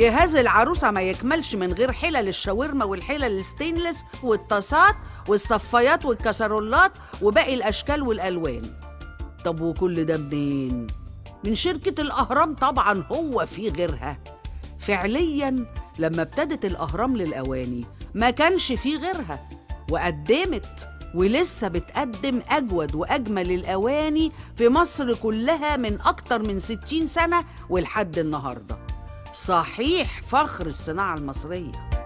جهاز العروسة ما يكملش من غير حلل الشاورما والحلل الستينلس والطاسات والصفايات والكسرولات وباقي الأشكال والألوان. طب وكل ده منين؟ من شركة الأهرام طبعا هو في غيرها. فعليا لما ابتدت الأهرام للأواني ما كانش في غيرها وقدمت ولسه بتقدم أجود وأجمل الأواني في مصر كلها من أكتر من 60 سنة ولحد النهاردة. صحيح فخر الصناعة المصرية.